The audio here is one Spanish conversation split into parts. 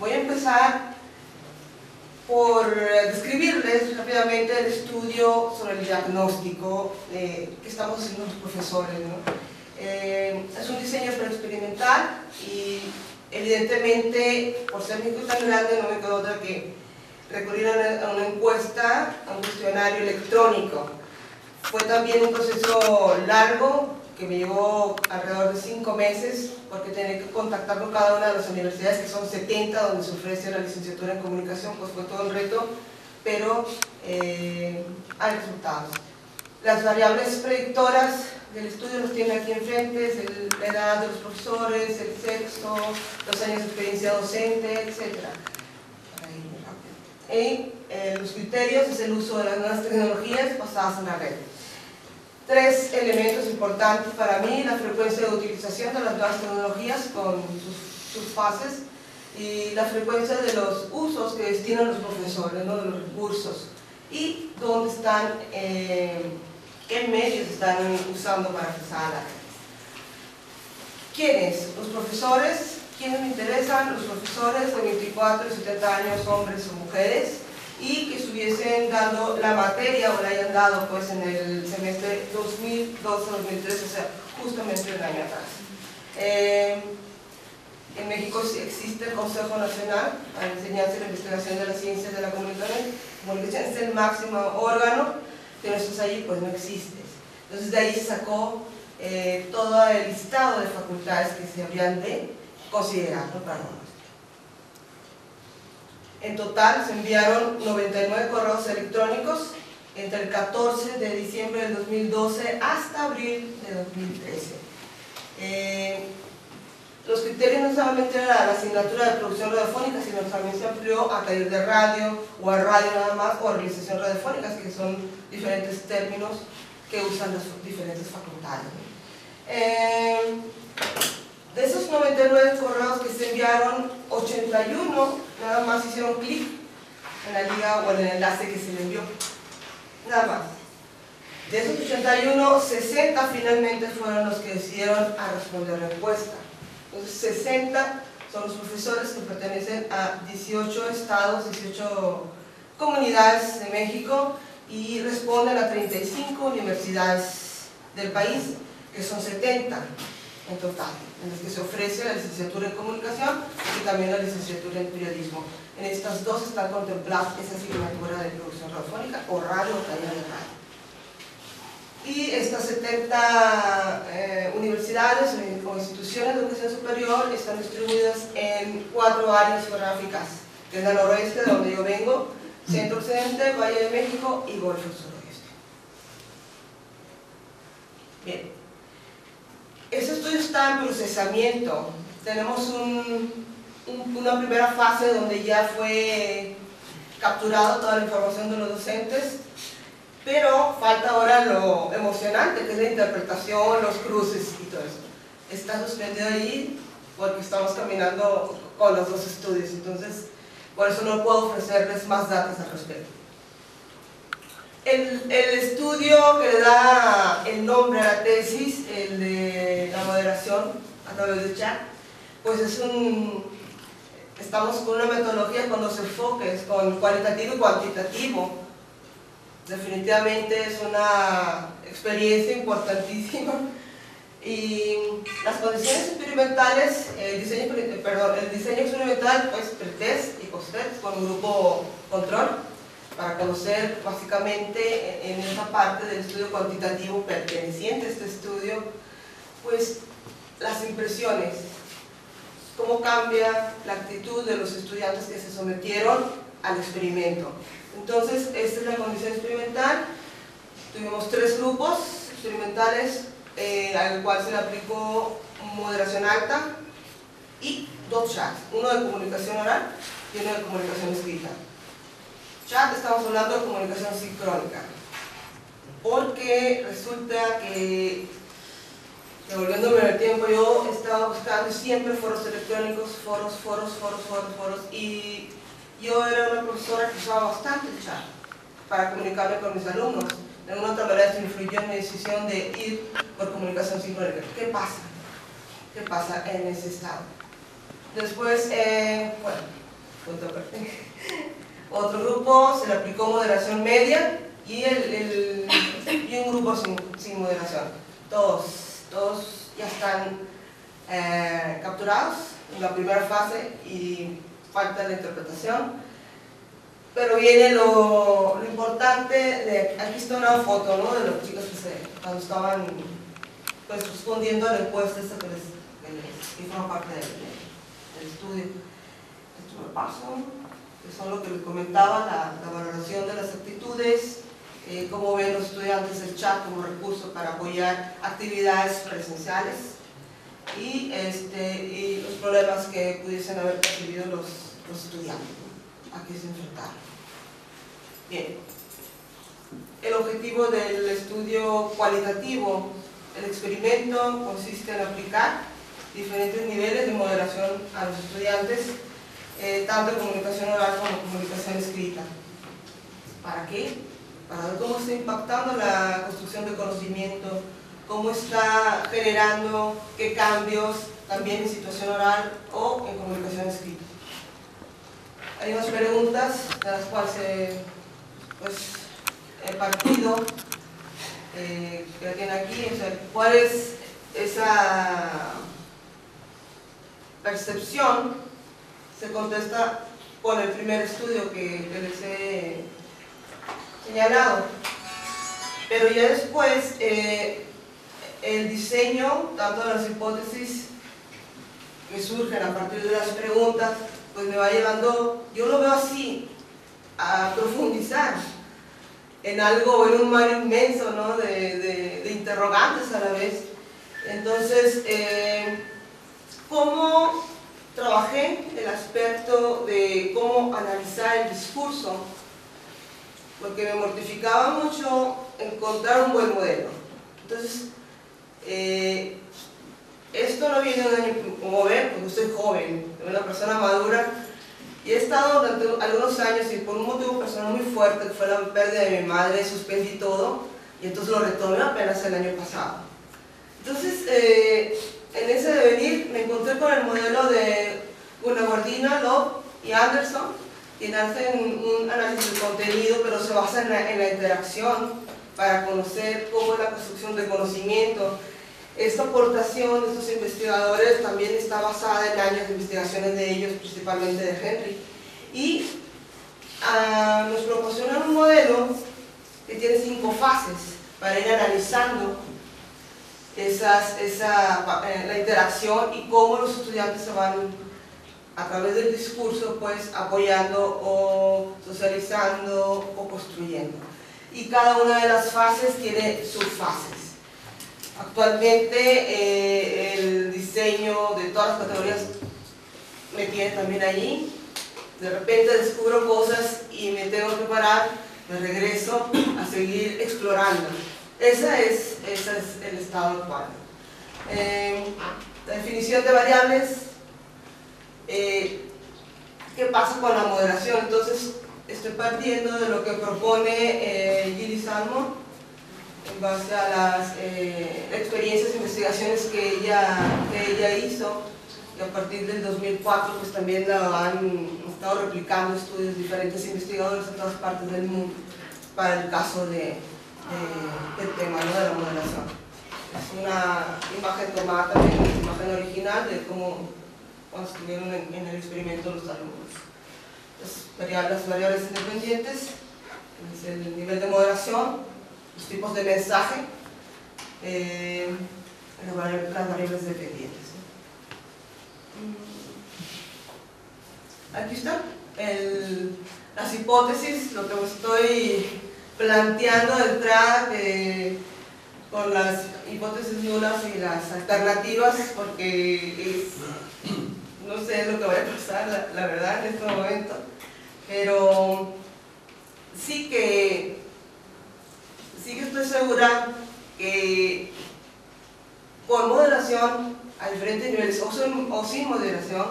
Voy a empezar por describirles rápidamente el estudio sobre el diagnóstico eh, que estamos haciendo los profesores. Eh, es un diseño experimental y evidentemente, por ser muy tan grande, no me quedó otra que recurrir a una encuesta, a un cuestionario electrónico. Fue también un proceso largo, que me llevó alrededor de cinco meses, porque tenía que contactar con cada una de las universidades, que son 70, donde se ofrece la licenciatura en comunicación, pues fue todo un reto, pero eh, hay resultados. Las variables predictoras del estudio los tiene aquí enfrente, es la edad de los profesores, el sexo, los años de experiencia docente, etc. Y eh, los criterios es el uso de las nuevas tecnologías basadas en la red tres elementos importantes para mí, la frecuencia de utilización de las nuevas tecnologías con sus, fases y la frecuencia de los usos que destinan los profesores, ¿no? de los recursos y dónde están, eh, qué medios están usando para la ¿Quiénes? Los profesores, ¿quiénes me interesan? Los profesores de 24 y 70 años, hombres o mujeres, y que estuviesen dando la materia o la hayan dado pues en el semestre 2012-2013, o sea, justamente un año atrás. Eh, en México existe el Consejo Nacional para la Enseñanza y la Investigación de las Ciencias de la Comunicación. Es el máximo órgano, que no estás allí, pues no existe. Entonces de ahí se sacó eh, todo el listado de facultades que se habían de considerar para en total se enviaron 99 correos electrónicos entre el 14 de diciembre del 2012 hasta abril de 2013. Eh, los criterios no solamente era la asignatura de producción radiofónica, sino también se amplió a taller de radio o a radio nada más o a realización radiofónica, que son diferentes términos que usan las diferentes facultades. Eh, de esos 99 correos que se enviaron, 81 nada más hicieron clic en la liga o en el enlace que se le envió. Nada más. De esos 81, 60 finalmente fueron los que decidieron a responder la encuesta. Entonces, 60 son los profesores que pertenecen a 18 estados, 18 comunidades de México y responden a 35 universidades del país, que son 70 en total, en las que se ofrece la licenciatura en comunicación y también la licenciatura en periodismo. En estas dos están contempladas esa asignatura de producción radiofónica o radio o taller de radio. Y estas 70 eh, universidades o instituciones de educación superior están distribuidas en cuatro áreas geográficas, que es la noroeste, de donde yo vengo, centro occidente, Valle de México y Golfo suroeste. Bien. Ese estudio está en procesamiento. Tenemos una primera fase donde ya fue capturado toda la información de los docentes, pero falta ahora lo emocionante, que es la interpretación, los cruces y todo eso. Está suspendido ahí porque estamos caminando con los dos estudios, entonces por eso no puedo ofrecerles más datos al respecto. El, estudio que le da el nombre a la tesis, el de la moderación a través del chat, pues es un, estamos con una metodología con dos enfoques, con cualitativo y cuantitativo. Definitivamente es una experiencia importantísima. Y las condiciones experimentales, el diseño, perdón, el diseño experimental, pues pretest y post-test con un grupo control para conocer básicamente en esta parte del estudio cuantitativo perteneciente a este estudio, pues las impresiones, cómo cambia la actitud de los estudiantes que se sometieron al experimento. Entonces, esta es la condición experimental. Tuvimos tres grupos experimentales eh, al cual se le aplicó moderación alta y dos chats, uno de comunicación oral y uno de comunicación escrita chat estamos hablando de comunicación sincrónica. Porque resulta que, devolviéndome el tiempo, yo estaba buscando siempre foros electrónicos, foros, foros, foros, foros, foros, y yo era una profesora que usaba bastante el chat para comunicarme con mis alumnos. De alguna otra manera eso influyó en mi decisión de ir por comunicación sincrónica. ¿Qué pasa? ¿Qué pasa en ese estado? Después, eh, bueno, Otro grupo se le aplicó moderación media y, el, y un grupo sin, sin, moderación. Todos, todos ya están eh, capturados en la primera fase y falta la interpretación. Pero viene lo, lo, importante, de, aquí está una foto ¿no? de los chicos que se, cuando estaban pues, respondiendo a la encuesta esta que, les, que, forma parte del, del estudio. Esto me paso, que son lo que les comentaba, la, valoración de las actitudes, eh, cómo ven los estudiantes el chat como recurso para apoyar actividades presenciales y, este, y los problemas que pudiesen haber percibido los, los estudiantes a qué se enfrentaron. Bien, el objetivo del estudio cualitativo, el experimento consiste en aplicar diferentes niveles de moderación a los estudiantes, eh, tanto en comunicación oral como en comunicación escrita. ¿Para qué? Para ver cómo está impactando la construcción de conocimiento, cómo está generando qué cambios también en situación oral o en comunicación escrita. Hay unas preguntas de las cuales pues, el partido eh, que tiene aquí, ¿cuál es esa percepción? Se contesta con el primer estudio que, les he señalado. Pero ya después, eh, el diseño, tanto las hipótesis que surgen a partir de las preguntas, pues me va llevando, yo lo veo así, a profundizar en algo, en un mar inmenso ¿no? de, de, interrogantes a la vez. Entonces, eh, ¿cómo trabajé el aspecto de cómo analizar el discurso? Porque me mortificaba mucho encontrar un buen modelo. Entonces, eh, esto no viene de un año, como ven, porque soy joven, una persona madura, y he estado durante algunos años y por un motivo personal muy fuerte, que fue la pérdida de mi madre, suspendí todo, y entonces lo retomé apenas el año pasado. Entonces, eh, en ese devenir me encontré con el modelo de Guardina, Love y Anderson, que hacen un análisis de contenido, pero se basa en la, en interacción para conocer cómo es la construcción del conocimiento, esta aportación de estos investigadores también está basada en años de investigaciones de ellos, principalmente de Henry. Y ah, nos proporcionan un modelo que tiene cinco fases para ir analizando esas, esa, eh, la interacción y cómo los estudiantes se van a través del discurso pues apoyando o socializando o construyendo. Y cada una de las fases tiene subfases. Actualmente eh, el diseño de todas las categorías me tiene también allí. De repente descubro cosas y me tengo que parar, me regreso a seguir explorando. Esa es, ese es el estado actual. Eh, la definición de variables, eh, ¿qué pasa con la moderación? Entonces, estoy partiendo de lo que propone eh, Gilly Salmo en base a las eh, experiencias e investigaciones que ella, que ella hizo y a partir del 2004 pues también han estado replicando estudios diferentes investigadores en todas partes del mundo para el caso de, del tema de la modelación. Es una imagen tomada también, una imagen original de cómo cuando estuvieron en, el experimento los alumnos. Las variables independientes, es el nivel de moderación, los tipos de mensaje, eh, las variables dependientes. Mm. Aquí está, las hipótesis, lo que estoy planteando de entrada con las hipótesis nulas y las alternativas, porque no sé lo que va a pasar, la verdad, en este momento, pero sí que sí que estoy segura que con moderación a diferentes niveles o sin, moderación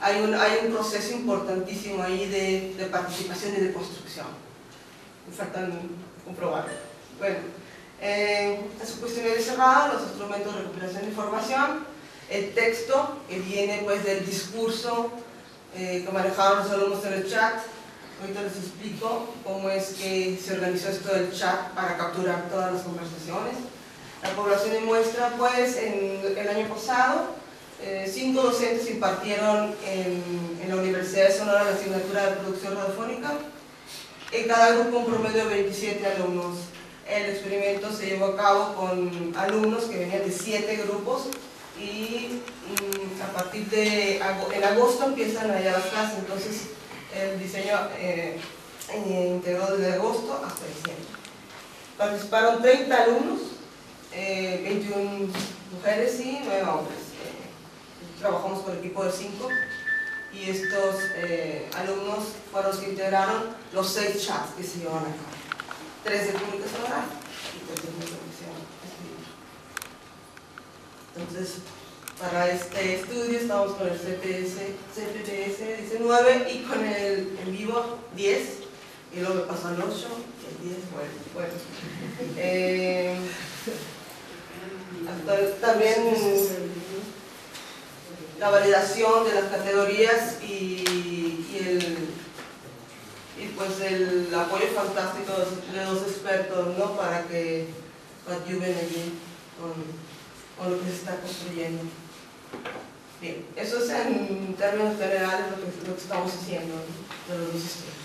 hay un, hay un proceso importantísimo ahí de, participación y de construcción. Faltan comprobar. Bueno, eh, es un cuestionario cerrado, los instrumentos de recuperación de información, el texto que viene pues del discurso eh, que manejaron los alumnos en el chat. Ahorita les explico cómo es que se organizó esto del chat para capturar todas las conversaciones. La población de muestra, pues, en el año pasado, eh, cinco docentes impartieron en, en, la Universidad de Sonora la asignatura de producción radiofónica. En cada grupo un promedio de 27 alumnos. El experimento se llevó a cabo con alumnos que venían de siete grupos y mm, a partir de en agosto empiezan allá las clases, entonces el diseño eh, integró desde agosto hasta diciembre. Participaron 30 alumnos, 21 eh, mujeres y 9 hombres. Eh, trabajamos con el equipo de 5 y estos eh, alumnos fueron los que integraron los 6 chats que se llevan a cabo. 3 de comunicación oral y 3 de comunicación Entonces, para este estudio estamos con el CPS, CPS 19 y con el en vivo 10 y luego me pasó al 8 el 10, bueno, bueno. Eh, también la validación de las categorías y, el, y pues el apoyo fantástico de los expertos ¿no? para que ayuden allí con, con lo que se está construyendo. Bien, eso es en términos generales lo que, lo que estamos haciendo de los dos estudios.